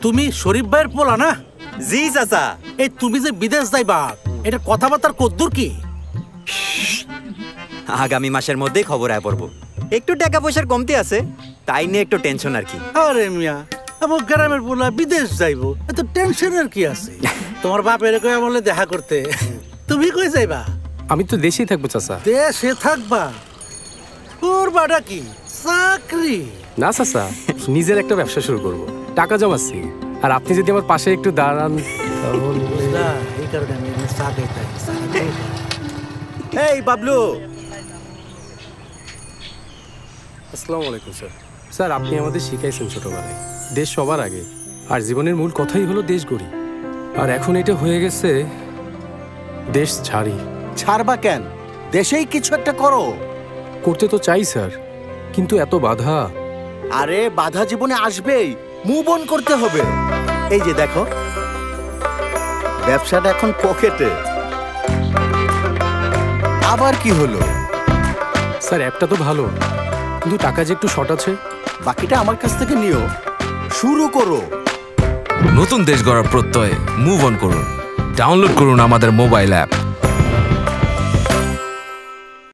তুমি শরীফ ভাইয়ের পোলা না? জি চাচা। এই তুমি যে বিদেশ যাইবা এটা কথাবার্তার কদ্দুর কি? আগামী মাসের মধ্যেই খবর আয় পড়ব। একটু টাকা পয়সার কমতি আছে তাই নিয়ে একটু টেনশন আর কি। আরে মিয়া আমার গ্রামের পোলা বিদেশ যাইবো এত টেনশনের কি আছে? তোমার বাপের কয়ে বলে দেখা করতে। তুমি কই যাইবা? আমি তো দেশেই থাকব চাচা। দেশে থাকবা? করবাটা কি? চাকরি? না চাচা নিজের একটা ব্যবসা শুরু করব। টাকা জমাচ্ছি। আর আপনি যদি আমার পাশে একটু দাঁড়ান। এই বাবলু! আসসালামু আলাইকুম স্যার। স্যার আপনি আমাদের শিখাইছেন ছোটবেলায়। দেশ সবার আগে। আর জীবনের মূল কথাই হলো দেশ গড়ি। আর এখন এটা হয়ে গেছে দেশ ছাড়ি। ছাড়বা কেন? দেশেই কিছু একটা করো। করতে তো চাই স্যার। কিন্তু এত বাধা আরে বাধা জীবনে আসবেই। মুভ অন করতে হবে। এই যে দেখো। ব্যবসাটা এখন পকেটে। আবার কি হলো? স্যার অ্যাপটা তো ভালো। কিন্তু টাকা যে একটু শর্ট আছে। বাকিটা আমার কাছ থেকে নিও। শুরু করো। নতুন দেশ গড়ার প্রত্যয়ে মুভ অন করুন। ডাউনলোড করুন আমাদের মোবাইল অ্যাপ